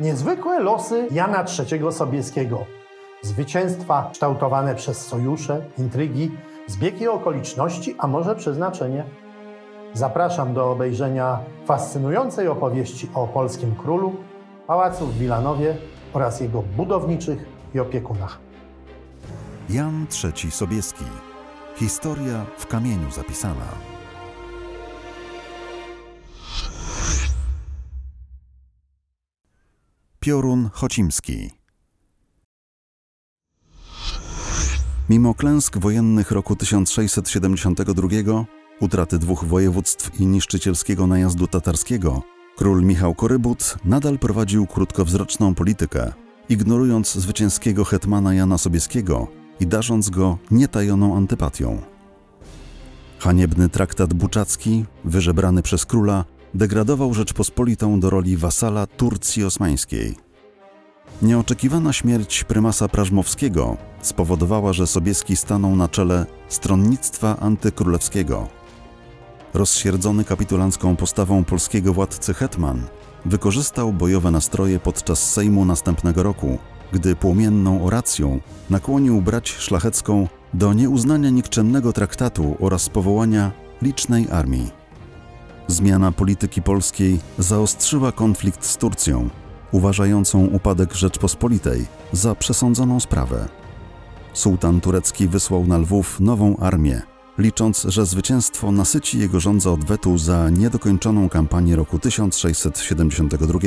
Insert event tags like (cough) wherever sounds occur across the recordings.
Niezwykłe losy Jana III Sobieskiego. Zwycięstwa kształtowane przez sojusze, intrygi, zbiegi okoliczności, a może przeznaczenie. Zapraszam do obejrzenia fascynującej opowieści o polskim królu, pałacu w Wilanowie oraz jego budowniczych i opiekunach. Jan III Sobieski. Historia w kamieniu zapisana. Piorun Chocimski. Mimo klęsk wojennych roku 1672, utraty dwóch województw i niszczycielskiego najazdu tatarskiego, król Michał Korybut nadal prowadził krótkowzroczną politykę, ignorując zwycięskiego hetmana Jana Sobieskiego i darząc go nietajoną antypatią. Haniebny traktat buczacki, wyżebrany przez króla, degradował Rzeczpospolitą do roli wasala Turcji osmańskiej. Nieoczekiwana śmierć prymasa Prażmowskiego spowodowała, że Sobieski stanął na czele stronnictwa antykrólewskiego. Rozsierdzony kapitulancką postawą polskiego władcy hetman wykorzystał bojowe nastroje podczas Sejmu następnego roku, gdy płomienną oracją nakłonił brać szlachecką do nieuznania nikczemnego traktatu oraz powołania licznej armii. Zmiana polityki polskiej zaostrzyła konflikt z Turcją, uważającą upadek Rzeczpospolitej za przesądzoną sprawę. Sułtan turecki wysłał na Lwów nową armię, licząc, że zwycięstwo nasyci jego żądza odwetu za niedokończoną kampanię roku 1672.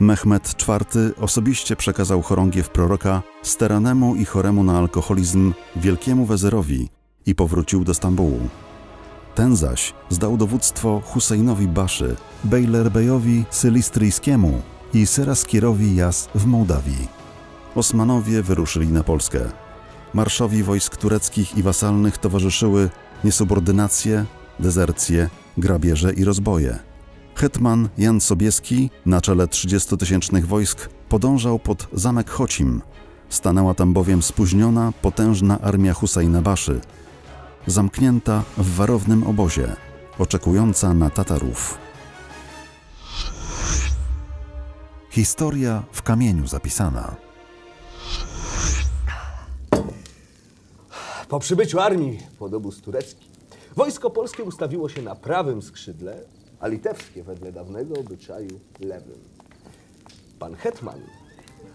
Mehmed IV osobiście przekazał chorągiew proroka steranemu i choremu na alkoholizm wielkiemu wezerowi i powrócił do Stambułu. Ten zaś zdał dowództwo Husejnowi Baszy, Beylerbejowi Sylistryjskiemu i Seraskierowi Jas w Mołdawii. Osmanowie wyruszyli na Polskę. Marszowi wojsk tureckich i wasalnych towarzyszyły niesubordynacje, dezercje, grabieże i rozboje. Hetman Jan Sobieski na czele 30-tysięcznych wojsk podążał pod zamek Chocim. Stanęła tam bowiem spóźniona, potężna armia Husajna Baszy, zamknięta w warownym obozie, oczekująca na Tatarów. Historia w kamieniu zapisana. Po przybyciu armii pod obóz turecki, wojsko polskie ustawiło się na prawym skrzydle, a litewskie wedle dawnego obyczaju lewym. Pan Hetman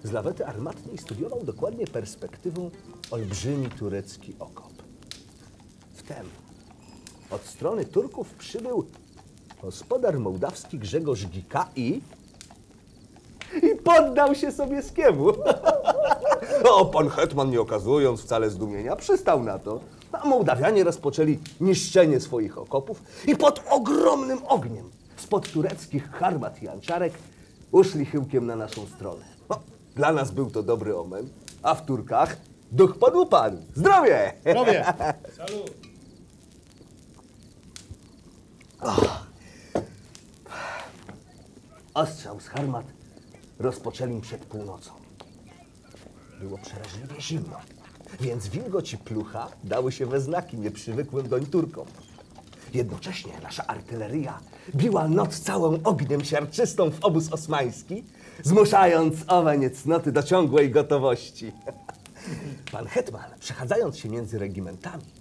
z lawety armatnej studiował dokładnie perspektywą olbrzymi turecki okop. Wtem od strony Turków przybył gospodar mołdawski Grzegorz Gika i... i poddał się Sobieskiemu. (laughs) O, pan Hetman, nie okazując wcale zdumienia, przystał na to. A Mołdawianie rozpoczęli niszczenie swoich okopów i pod ogromnym ogniem spod tureckich harmat i anczarek uszli chyłkiem na naszą stronę. No, dla nas był to dobry omen, a w Turkach duch padł pan. Zdrowie! Zdrowie! (laughs) Ostrzał z harmat rozpoczęli przed północą. Było przeraźliwie zimno, więc wilgoć i plucha dały się we znaki nieprzywykłym doń Turkom. Jednocześnie nasza artyleria biła noc całą ogniem siarczystą w obóz osmański, zmuszając owe niecnoty do ciągłej gotowości. Pan Hetman, przechadzając się między regimentami,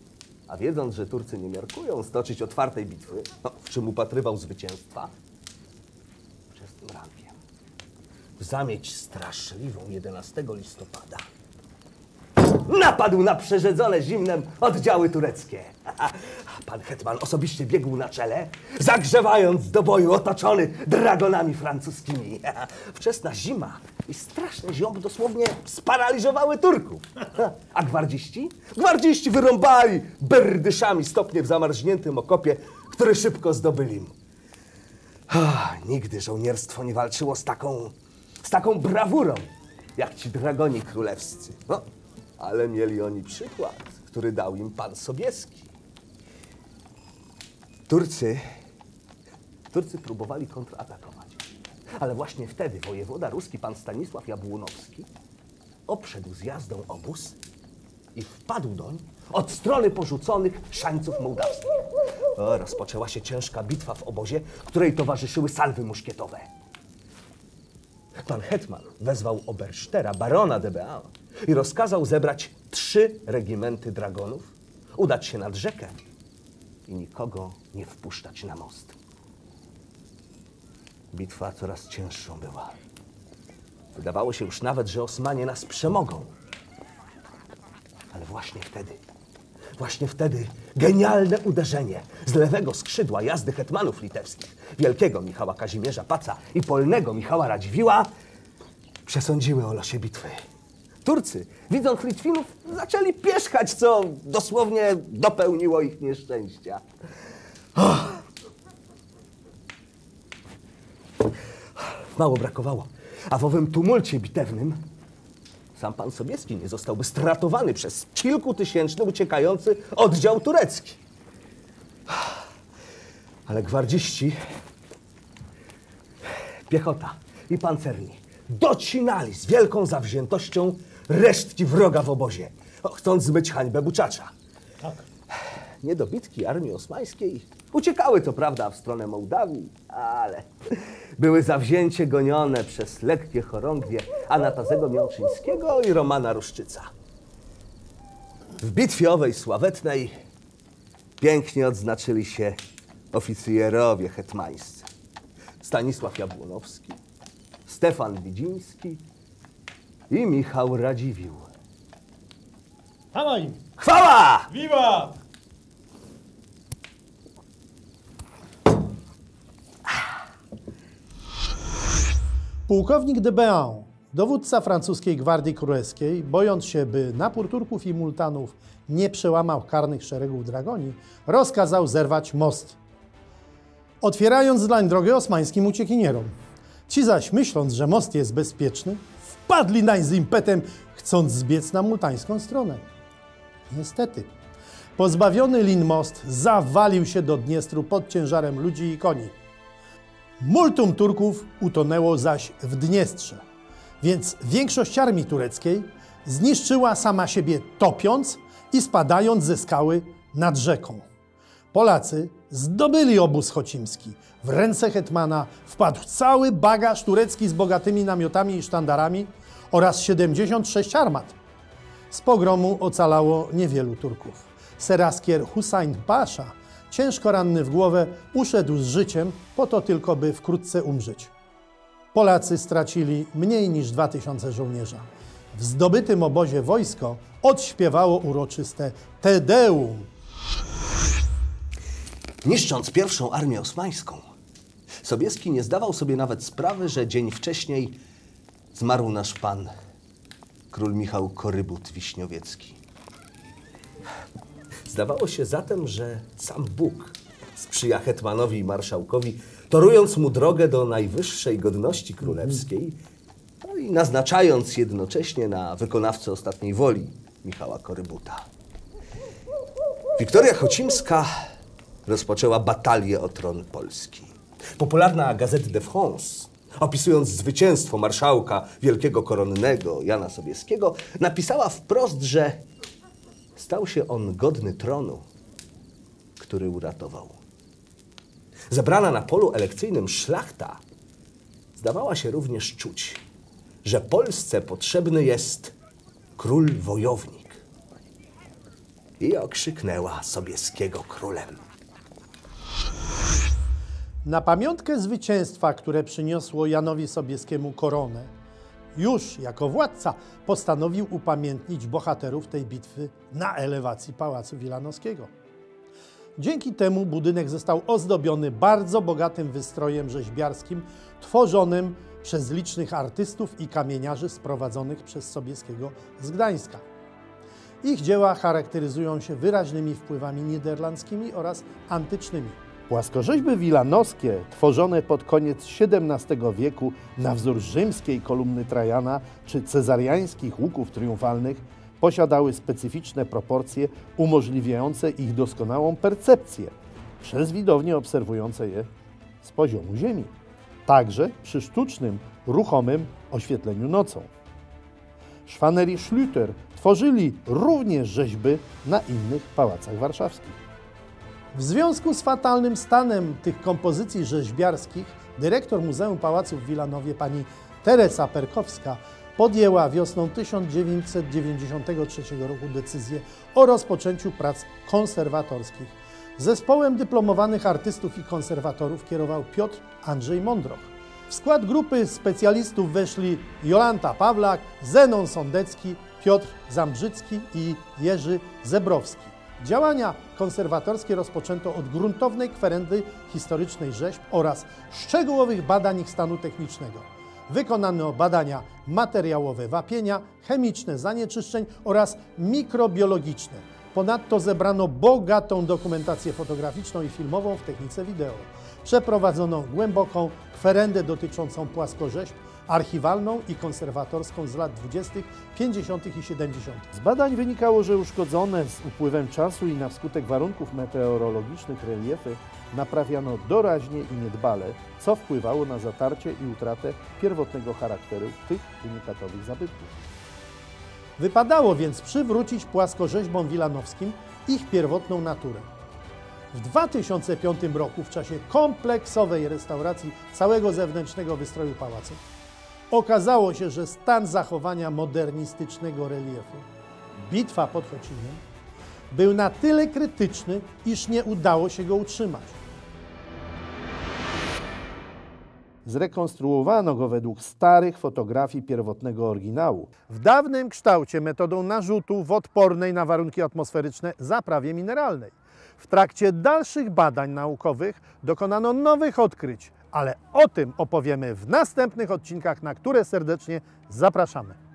a wiedząc, że Turcy nie miarkują stoczyć otwartej bitwy, no, w czym upatrywał zwycięstwa, wczesnym rankiem, w zamieć straszliwą 11 listopada, napadł na przerzedzone zimnem oddziały tureckie. (laughs) Pan Hetman osobiście biegł na czele, zagrzewając do boju otoczony dragonami francuskimi. (laughs) Wczesna zima i straszny ziąb dosłownie sparaliżowały Turków. (laughs) A gwardziści? Gwardziści wyrąbali berdyszami stopnie w zamarzniętym okopie, który szybko zdobyli. Ah, nigdy żołnierstwo nie walczyło z taką, z taką brawurą, jak ci dragoni królewscy. No, ale mieli oni przykład, który dał im pan Sobieski. Turcy, Turcy próbowali kontratakować, ale właśnie wtedy wojewoda ruski pan Stanisław Jabłonowski obszedł z jazdą obóz i wpadł doń od strony porzuconych szańców mołdawskich. O, rozpoczęła się ciężka bitwa w obozie, której towarzyszyły salwy muszkietowe. Pan hetman wezwał Oberstera, barona de Beal i rozkazał zebrać trzy regimenty dragonów, udać się nad rzekę i nikogo nie wpuszczać na most. Bitwa coraz cięższą była. Wydawało się już nawet, że Osmanie nas przemogą. Ale właśnie wtedy, właśnie wtedy genialne uderzenie z lewego skrzydła jazdy hetmanów litewskich, wielkiego Michała Kazimierza Paca i polnego Michała Radziwiła, przesądziły o losie bitwy. Turcy, widząc Litwinów, zaczęli pierzchać, co dosłownie dopełniło ich nieszczęścia. Mało brakowało. A w owym tumulcie bitewnym sam pan Sobieski nie zostałby stratowany przez kilkutysięczny uciekający oddział turecki. Ale gwardziści, piechota i pancerni docinali z wielką zawziętością resztki wroga w obozie, chcąc zmyć hańbę buczacza. Niedobitki armii osmańskiej uciekały co prawda w stronę Mołdawii, ale były zawzięcie gonione przez lekkie chorągwie Anatazego Miałczyńskiego i Romana Ruszczyca. W bitwie owej sławetnej pięknie odznaczyli się oficjerowie hetmańscy. Stanisław Jabłonowski, Stefan Widziński i Michał Radziwiłł. Chwała im! Chwała! Wiwat! Pułkownik de Béan, dowódca francuskiej Gwardii Królewskiej, bojąc się, by napór Turków i Multanów nie przełamał karnych szeregów dragoni, rozkazał zerwać most, otwierając dlań drogę osmańskim uciekinierom. Ci zaś, myśląc, że most jest bezpieczny, wpadli nań z impetem, chcąc zbiec na multańską stronę. Niestety, pozbawiony lin most zawalił się do Dniestru pod ciężarem ludzi i koni. Multum Turków utonęło zaś w Dniestrze, więc większość armii tureckiej zniszczyła sama siebie topiąc i spadając ze skały nad rzeką. Polacy zdobyli obóz chocimski. W ręce hetmana wpadł cały bagaż turecki z bogatymi namiotami i sztandarami oraz 76 armat. Z pogromu ocalało niewielu Turków. Seraskier Hussein Pasza, ciężko ranny w głowę, uszedł z życiem po to tylko, by wkrótce umrzeć. Polacy stracili mniej niż 2000 żołnierza. W zdobytym obozie wojsko odśpiewało uroczyste Te Deum. Niszcząc pierwszą armię osmańską, Sobieski nie zdawał sobie nawet sprawy, że dzień wcześniej zmarł nasz pan, król Michał Korybut Wiśniowiecki. Zdawało się zatem, że sam Bóg sprzyja hetmanowi i marszałkowi, torując mu drogę do najwyższej godności królewskiej no i naznaczając jednocześnie na wykonawcę ostatniej woli Michała Korybuta. Wiktoria Chocimska rozpoczęła batalię o tron Polski. Popularna Gazette de France, opisując zwycięstwo marszałka wielkiego koronnego Jana Sobieskiego, napisała wprost, że stał się on godny tronu, który uratował. Zebrana na polu elekcyjnym szlachta zdawała się również czuć, że Polsce potrzebny jest król wojownik. I okrzyknęła Sobieskiego królem. Na pamiątkę zwycięstwa, które przyniosło Janowi Sobieskiemu koronę, już jako władca postanowił upamiętnić bohaterów tej bitwy na elewacji Pałacu Wilanowskiego. Dzięki temu budynek został ozdobiony bardzo bogatym wystrojem rzeźbiarskim, tworzonym przez licznych artystów i kamieniarzy sprowadzonych przez Sobieskiego z Gdańska. Ich dzieła charakteryzują się wyraźnymi wpływami niderlandzkimi oraz antycznymi. Płaskorzeźby wilanowskie, tworzone pod koniec XVII wieku na wzór rzymskiej kolumny Trajana czy cezariańskich łuków triumfalnych, posiadały specyficzne proporcje umożliwiające ich doskonałą percepcję przez widownie obserwujące je z poziomu ziemi, także przy sztucznym, ruchomym oświetleniu nocą. Schwaner i Schlüter tworzyli również rzeźby na innych pałacach warszawskich. W związku z fatalnym stanem tych kompozycji rzeźbiarskich dyrektor Muzeum Pałacu w Wilanowie pani Teresa Perkowska podjęła wiosną 1993 roku decyzję o rozpoczęciu prac konserwatorskich. Zespołem dyplomowanych artystów i konserwatorów kierował Piotr Andrzej Mądroch. W skład grupy specjalistów weszli Jolanta Pawlak, Zenon Sądecki, Piotr Zambrzycki i Jerzy Zebrowski. Działania konserwatorskie rozpoczęto od gruntownej kwerendy historycznej rzeźb oraz szczegółowych badań ich stanu technicznego. Wykonano badania materiałowe wapienia, chemiczne zanieczyszczeń oraz mikrobiologiczne. Ponadto zebrano bogatą dokumentację fotograficzną i filmową w technice wideo. Przeprowadzono głęboką kwerendę dotyczącą płaskorzeźb, archiwalną i konserwatorską z lat 20., 50. i 70. Z badań wynikało, że uszkodzone z upływem czasu i na wskutek warunków meteorologicznych reliefy naprawiano doraźnie i niedbale, co wpływało na zatarcie i utratę pierwotnego charakteru tych unikatowych zabytków. Wypadało więc przywrócić płaskorzeźbom wilanowskim ich pierwotną naturę. W 2005 roku, w czasie kompleksowej restauracji całego zewnętrznego wystroju pałacu, okazało się, że stan zachowania modernistycznego reliefu, bitwa pod Chocinem, był na tyle krytyczny, iż nie udało się go utrzymać. Zrekonstruowano go według starych fotografii pierwotnego oryginału. W dawnym kształcie metodą narzutu w odpornej na warunki atmosferyczne zaprawie mineralnej. W trakcie dalszych badań naukowych dokonano nowych odkryć, ale o tym opowiemy w następnych odcinkach, na które serdecznie zapraszamy.